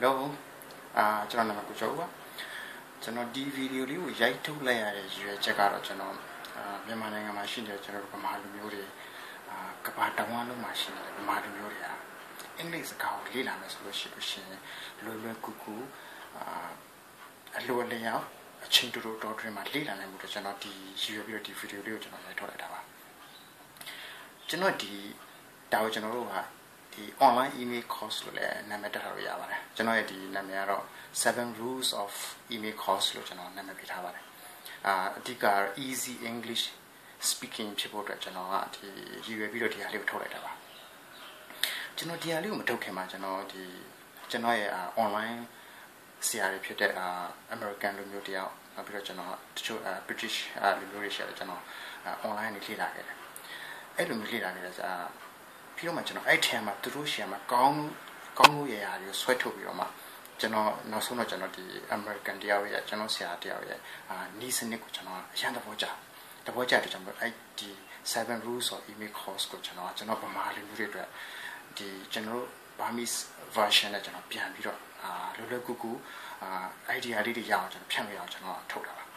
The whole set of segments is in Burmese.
Hello အာကျွန်တော်နာမည်ကိုကျော်ပါကျွန်တော်ဒီဗီဒီယိုလေးကိုရိုက်ထုတ်လိုက်ရတဲ့ရည်ရွယ်ချက်ကတော့ကျွန်တော်အာမြန်မာနိုင်ငံမှာရှိနေတဲ့ကျွန်တော်တို့ဗမာလူမျိုးတွေအာကမ္ဘာတဝန်းလုံးမှာရှိနေတဲ့ဗမာလူမျိုးတွေဟာအင်္ဂလိပ်စကားကိုလေ့လာမယ်ဆိုလို့ရှိလို့ရှိရင်လွယ်လွယ်ကူကူအာအလိုအလျောက်အချင်းတူတူတော်တွင်မှာလေ့လာနိုင်မှုတော့ကျွန်တော်ဒီရည်ရွယ်ပြီးတော့ဒီဗီဒီယိုလေးကိုကျွန်တော်ရိုက်ထုတ်လိုက်တာပါကျွန်တော်ဒီဒါကိုကျွန်တော်တို့က ဒီ online email course လို့လည်းနာမည်တက်ထားလို့ရပါတယ်ကျွန်တော်ရဲ့ဒီနာမည်ကတော့7 rules of email course လို့ကျွန်တော်နာမည်ပေးထားပါတယ်အာအဓိက easy english speaking ဖြစ်ဖို့အတွက်ကျွန်တော်ကဒီရည်ရွယ်ပြီးတော့ဒီဟာလေးကိုထုတ်လိုက်တာပါကျွန်တော်ဒီဟာလေးကိုမထုတ်ခင်မှာကျွန်တော်ဒီကျွန်တော်ရဲ့ online ဆရာတွေဖြစ်တဲ့ American လူမျိုးတယောက်နောက်ပြီးတော့ကျွန်တော်တချို့ British လူမျိုးတွေရှိတယ်ကျွန်တော် online နေလေ့လာခဲ့တယ်အဲ့လိုမျိုးလေ့လာခဲ့တဲ့စာ ပြီးတော့မှကျွန်တော်အဲ့ထဲမှာသူတို့ရှေ့မှာကောင်းကောင်းလို့ရရာတွေကိုဆွဲထုတ်ပြီးတော့မှကျွန်တော်နောက်ဆုံးတော့ကျွန်တော်ဒီ American တယောက်ရဲ့ကျွန်တော်ဆရာတယောက်ရဲ့အာနီးစနစ်ကိုကျွန်တော်အရန်သဘောကျသဘောကျတယ်ကျွန်တော်အဲ့ဒီ seven rules of email course ကိုကျွန်တော်ကျွန်တော်ဗမာလူမျိုးတွေအတွက်ဒီကျွန်တော် Burmese version နဲ့ကျွန်တော်ပြန်ပြီးတော့အာလွယ်လွယ်ကူကူအာ idea လေးတွေရအောင်ကျွန်တော်ဖြန့်လို့ရအောင်ကျွန်တော်ထုတ်တာပါ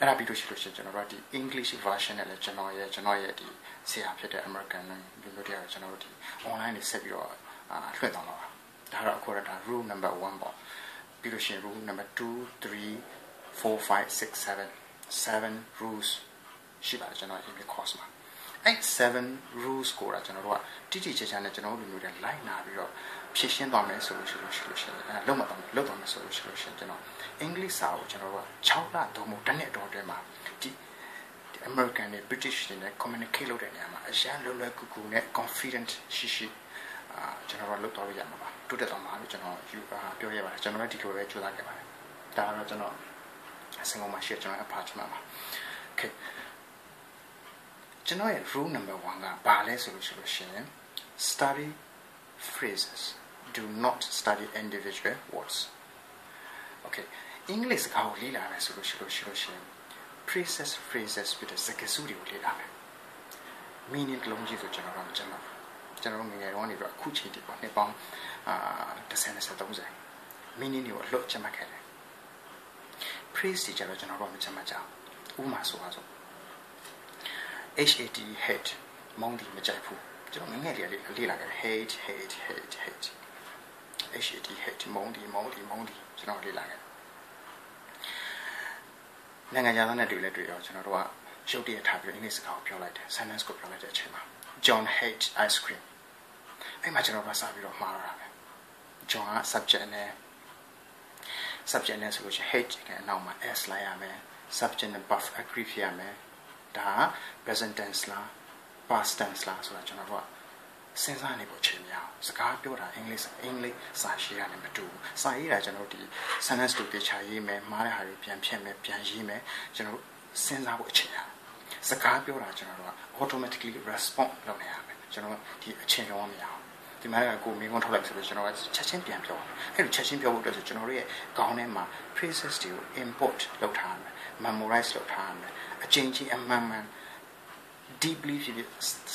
အဲ့ဒါပြီးလို့ရှိလို့ရှိရင်ကျွန်တော်တို့ဒီ English version နဲ့လည်းကျွန်တော်ရဲ့ကျွန်တော်ရဲ့ဒီဆရာဖြစ်တဲ့ American လူမျိုးတွေကျွန်တော်တို့ဒီ online နေဆက်ပြီးတော့အာလွှင့်သွားမှာပါဒါတော့အခုတော့ဒါ rule number 1ပေါ့ပြီးလို့ရှိရင် rule number 2 3 4 5 6 7 7 rules ရှိပါတယ်ကျွန်တော် English course မှာအဲ့7 rules ကိုတော့ကျွန်တော်တို့ကတိတိကျကျနဲ့ကျွန်တော်တို့လူမျိုးတွေလိုက်နာပြီးတော့ ဖြည့်ရှင်းသွားမယ်ဆိုလို့ရှိလို့ရှိလို့ရှိရင်အဲလုံးမသွားမယ်လုံးသွားမယ်ဆိုလို့ရှိလို့ရှိရင်ကျွန်တော်အင်္ဂလိပ်စာကိုကျွန်တော်တို့က6လသုံးဖို့တစ်နှစ်တော်အတွင်းမှာဒီ American နဲ့ British တွေနဲ့ communicate လုပ်တဲ့နေရာမှာအရန်လွယ်လွယ်ကူကူနဲ့ confident ရှိရှိအာကျွန်တော်တို့လုပ်တော့ရမှာပါတိုးတက်သွားမှာလို့ကျွန်တော်ယူပြောရပါတယ်ကျွန်တော်လည်းဒီလိုပဲကြိုးစားခဲ့ပါတယ်ဒါကတော့ကျွန်တော်စင်ကုန်မှာရှိကျွန်တော်အဖာချမှာပါ okay ကျွန်တော်ရဲ့ rule number 1ကဘာလဲဆိုလို့ရှိလို့ရှိရင် study phrases do not study individual words okay english စကားကိုလေ့လာမယ်ဆိုလို့ရှိလို့ရှိလို့ရှိရင် phrases phrases ပြီးတဲ့စကားစုတွေကိုလေ့လာမယ် meaning လုံးကြီးဆိုကျွန်တော်တို့ကျွန်တော်ကျွန်တော်ငယ်ငယ်တုန်းကနေတော့အခုချိန်ထိပေါ့နှစ်ပေါင်းအာ10 20 30 meaning တွေကိုအလွတ်ချမှတ်ခဲ့တယ် phrase တွေကျတော့ကျွန်တော်တို့မချမှတ်ကြဘူးဥပမာဆိုပါစို့ HAT hate မောင်းဒီမကြိုက်ဘူးကျွန်တော်ငငယ်လေးလေးလေ့လာခဲ့ hate hate hate hate HAT hate မောင်းဒီမောင်းဒီမောင်းဒီကျွန်တော်လေ့လာခဲ့နိုင်ငံခြားသားနဲ့တွေ့လဲတွေ့ရောကျွန်တော်တို့ကရုပ်တရက်ထားပြီးအင်္ဂလိပ်စကားကိုပြောလိုက်တယ် sentence ကိုပြောလိုက်တဲ့အချိန်မှာ John hate ice cream အဲ့မှာကျွန်တော်ကစပြီးတော့မှားရတာပဲ John က subject နဲ့ subject နဲ့ဆိုလို့ရှိရင် hate ကအနောက်မှာ s လိုက်ရမယ် subject နဲ့ buff agree ဖြစ်ရမယ်ဒါ present tense လား past tense လားဆိုတာကျွန်တော်တို့က စဉ်းစားနေဖို့ချိန်မရအောင်စကားပြောတာအင်္ဂလိပ်အင်္ဂလိပ်စာရှိရတယ်မတူဘူးစာရေးတာကျွန်တော်တို့ဒီ sentence တွေပြချရေးမယ်မှားတဲ့ဟာတွေပြန်ဖြတ်မယ်ပြန်ရေးမယ်ကျွန်တော်တို့စဉ်းစားဖို့အချိန်ရစကားပြောတာကျွန်တော်တို့က automatically respond လုပ်နေရမယ်ကျွန်တော်ဒီအချိန်ရောမရအောင်ဒီမှာကကိုမင်းကုန်းထုတ်လိုက်ဆိုတော့ကျွန်တော်ကချက်ချင်းပြန်ပြောအဲ့လိုချက်ချင်းပြောဖို့အတွက်ဆိုကျွန်တော်တို့ရဲ့ခေါင်းထဲမှာ phrases တွေကို import လုပ်ထားရမယ် memorize လုပ်ထားရမယ်အချိန်ချင်းအမှန်မှန် deeply ဖြစ်ဖြစ်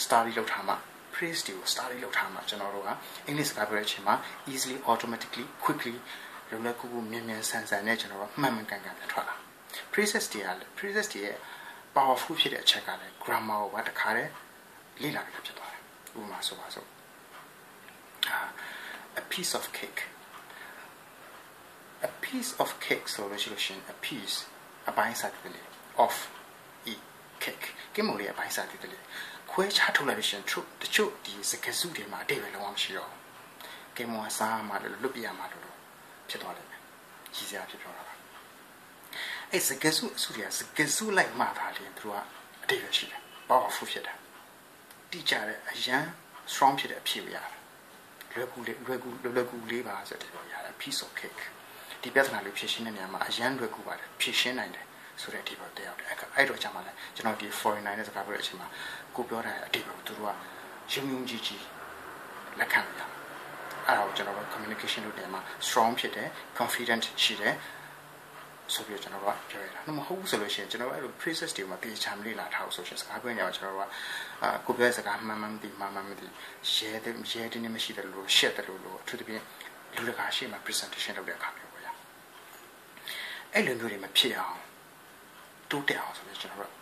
study လုပ်ထားမှာ phrase တွေကို study လုပ်ထားမှာကျွန်တော်တို့ကအင်္ဂလိပ်စကားပြောတဲ့အချိန်မှာ easily automatically quickly လွယ်လွယ်ကူကူမြန်မြန်ဆန်ဆန်နဲ့ကျွန်တော်တို့မှန်မှန်ကန်ကန်ပြန်ထွက်လာ phrases တွေကလည်း phrases တွေရဲ့ powerful ဖြစ်တဲ့အချက်ကလည်း grammar ကိုပါတခါတည်းလေ့လာပြီးဖြစ်သွားတယ်ဥပမာဆိုပါစို့ a piece of cake a piece of cake ဆိုလို့ရှိလို့ရှင် a piece အပိုင်းစားတယ်လေ of e cake ကင်မိုလေးအပိုင်းစားတယ်လေ ခွဲခြားထုတ်လိုက်လို့ရှင်သူတချို့ဒီစကားစုတွေမှာအတိတ်ပဲလုံးဝမရှိတော့ကင်မိုကစားမှလို့လွတ်ပြရမှလို့ဖြစ်သွားတယ်ရည်စရာဖြစ်ပြောတာပါအဲ့စကားစုအစုတွေကစကားစုလိုက်မှသာလေသူကအတိတ်ပဲရှိတယ် powerful ဖြစ်တယ်တိကျတဲ့အရန် strong ဖြစ်တဲ့အဖြစ်ရတယ်လွယ်ကူလေးလွယ်ကူလွယ်ကူလေးပါဆိုတဲ့ပြောရတယ် piece of cake ဒီပြဿနာလေးဖြေရှင်းတဲ့နေရာမှာအရန်လွယ်ကူပါတယ်ဖြေရှင်းနိုင်တယ် ဆိုတဲ့အဓိပ္ပာယ်တရားတယ်အဲ့တော့ကြာမှလည်းကျွန်တော်ဒီ foreigner နဲ့စကားပြောတဲ့အချိန်မှာကိုပြောတဲ့အဓိပ္ပာယ်ကိုသူတို့ကယုံယုံကြည်ကြည်လက်ခံရအဲ့ဒါကိုကျွန်တော်တို့ communication လုပ်တဲ့မှာ strong ဖြစ်တယ် confident ရှိတယ်ဆိုပြီးကျွန်တော်တို့ကပြောရတာ။မဟုတ်ဘူးဆိုလို့ရှိရင်ကျွန်တော်တို့အဲ့လို phrases တွေမှာတေချာမလေးလာထားလို့ဆိုရှင်စကားပြောနေအောင်ကျွန်တော်တို့ကအာကိုပြောတဲ့စကားမှန်မှန်မသိမှန်မှန်မသိရဲတဲ့ရဲတဲ့နေမရှိတယ်လို့ shit တယ်လို့လို့အထူးသဖြင့်လူတကာရှေ့မှာ presentation လုပ်တဲ့အခါမျိုးပေါ့ဗျာအဲ့လိုမျိုးတွေမဖြစ်အောင် တိုးတက်အောင်ဆိုရင်ကျွန်တော်တို့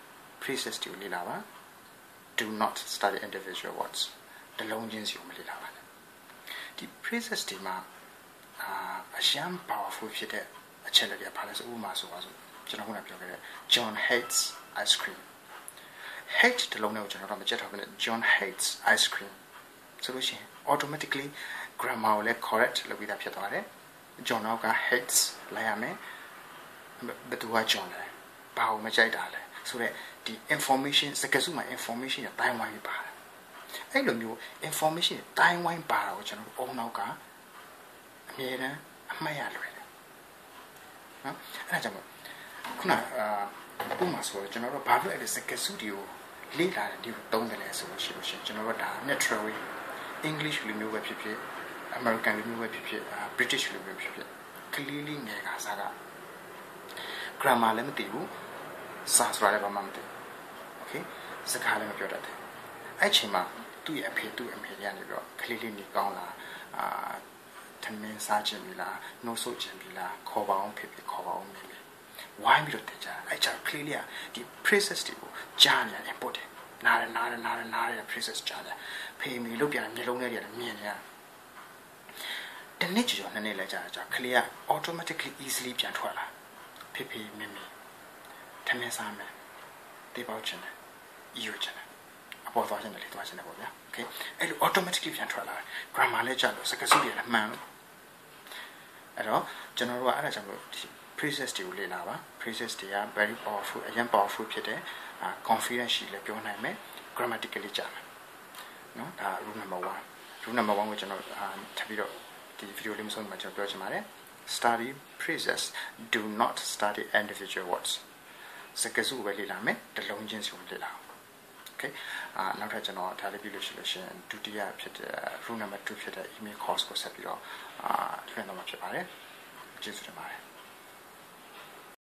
phrases တွေကိုလေ့လာပါ do not study individual words တလုံးချင်းစီကိုမလေ့လာပါနဲ့ဒီ phrases တွေမှာအာအရှမ်း powerful ဖြစ်တဲ့အချက်တွေကဘာလဲဆိုဥပမာဆိုပါဆိုကျွန်တော်ခုနပြောခဲ့တဲ့ John hates ice cream hate တလုံးနဲ့ကိုကျွန်တော်တို့မကြက်ထားဘဲနဲ့ John hates ice cream ဆိုလို့ရှိရင် automatically grammar ကိုလည်း correct လုပ်ပြီးသားဖြစ်သွားတယ် John က hates လိုက်ရမယ်ဘယ်သူက John လဲ ဘာကိုမကြိုက်တာလဲဆိုတော့ဒီ information စကားစုမှာ information ရတိုင်းဝိုင်းပြီးပါတယ်အဲ့လိုမျိုး information တိုင်းဝိုင်းပါတာကိုကျွန်တော်တို့အုံနောက်ကအမြဲတမ်းအမှတ်ရလွယ်တယ်နော်အဲ့ဒါကြောင့်ခုနအာပုံမှာဆိုတော့ကျွန်တော်တို့ဘာဖြစ်လဲစကားစုတွေကိုလေ့လာတယ်ဒီကိုသုံးတယ်လဲဆိုလို့ရှိလို့ရှိရင်ကျွန်တော်တို့ဒါ natural way English လိုမျိုးပဲဖြစ်ဖြစ် American လိုမျိုးပဲဖြစ်ဖြစ် British လိုမျိုးဖြစ်ဖြစ်ကလေးလေးငယ်ကစားက grammar လည်းမသိဘူး စာဆိုတာလည်းဘာမှမသိဘူး okay စကားလည်းမပြောတတ်တယ်အဲ့ချိန်မှာသူ့ရဲ့အဖေသူ့အမေတွေကနေပြီးတော့ကလေးလေးနေကောင်းလားအာသမင်းစားခြင်းပြီလားနှုတ်ဆုပ်ခြင်းပြီလားခေါ်ပါအောင်ဖြစ်ဖြစ်ခေါ်ပါအောင်မိမိဝိုင်းပြီးတော့တင်ကြအဲ့ချာကလေးလေးကဒီ phrases တွေကိုကြားနေတယ်ပို့တယ်နားရနားရနားရနားရ phrases ကြားတယ်ဖေးမီလို့ပြန်မျက်လုံးထဲတွေမြင်နေရတနစ်ကျော်နှစ်နှစ်လဲကြာကြာကလေးက automatically easily ပြန်ထွက်လာဖေးဖေးမိမိထ မင်းစားမယ်တေးပေါက်ချင်တယ်ယူချင်တယ်အပေါ်သွားချင်တယ်လေသွားချင်တယ်ပေါ့ဗျာ okay အဲ့လို automatically ပြန်ထွက်လာတယ် grammar လည်းကြာလို့စကားစုတွေလည်းမှန်လို့အဲ့တော့ကျွန်တော်တို့ကအဲ့ဒါကြောင့်လို့ phrases တွေကိုလေ့လာပါ phrases တွေက very powerful အရင် powerful ဖြစ်တဲ့ confidence ရှိလည်းပြောနိုင်မယ် grammatically ကြာမယ်နော်ဒါ rule number 1 rule number 1ကိုကျွန်တော်ထပ်ပြီးတော့ဒီ video လေးမဆုံးမှာကျွန်တော်ပြောချင်ပါတယ် study phrases do not study individual words စကားစုပဲလေ့လာမယ်တလုံးချင်းစီကိုလေ့လာအောင် okay အာနောက်ထပ်ကျွန်တော်ဒါလေးပြလို့ရှိလို့ရှိရင်ဒုတိယဖြစ်တဲ့ rule number 2ဖြစ်တဲ့ email course ကိုဆက်ပြီးတော့အာထွင်တော့မှာဖြစ်ပါတယ်ကျေးဇူးတင်ပါတယ်